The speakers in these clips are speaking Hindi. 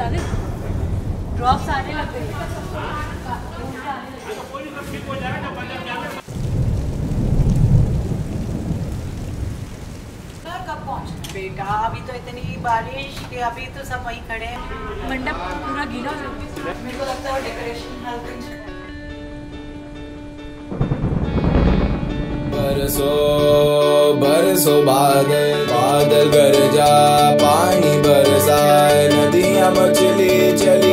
आने? ड्रॉप्स आने लग गए। बेटा अभी तो इतनी बारिश कि अभी तो सब वहीं खड़े हैं। मंडप पूरा हो। गया मेरे को लगता है डेकोरेशन बरसो बरसो बादल बादल गरजा। I'm a jelly, jelly.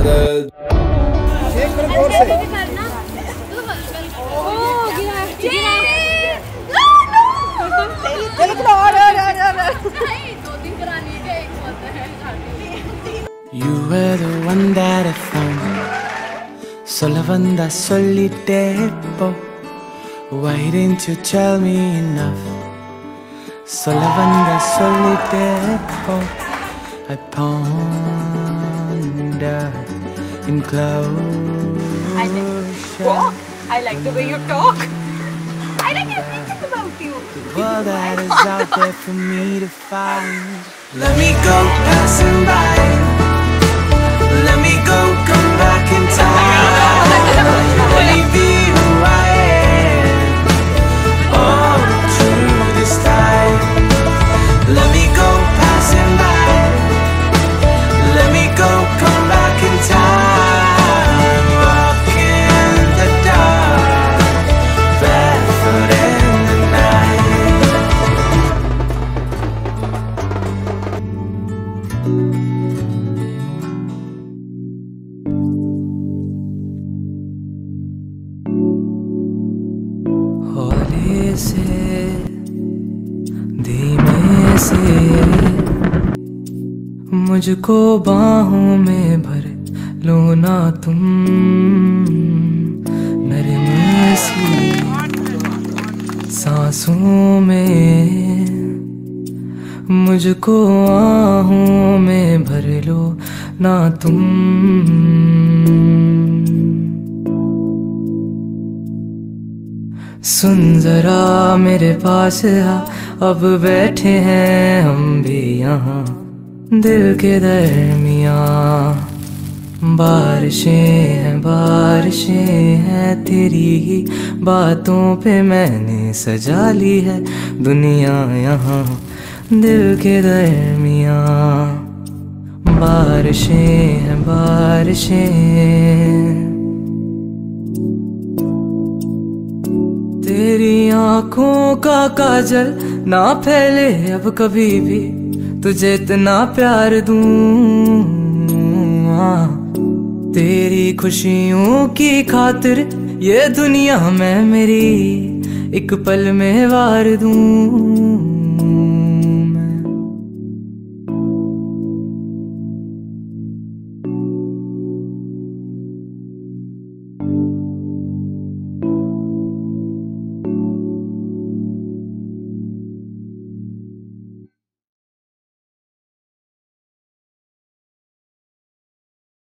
बरसो बादल You were the one that I found Solo banda solitepo Why didn't you tell me enough Solo banda solitepo I ponder in closure I like the way you talk. I like everything about you. The world that is out there for me to find. Let me go passing by. से, धीमे से। मुझको बाहों में भर लो ना तुम, नरम सी सांसों में। मुझको आहों में भर लो ना तुम। सुन जरा मेरे पास आ। अब बैठे हैं हम भी यहाँ। दिल के दरमिया। बारिशें हैं बारिशें हैं तेरी ही। बातों पे मैंने सजा ली है दुनिया यहाँ। दिल के दरमिया। बारिशें हैं, बारिशें। तेरी आँखों का काजल ना फैले अब कभी भी, तुझे इतना प्यार दूँ। तेरी खुशियों की खातिर ये दुनिया में मेरी एक पल में वार दूँ।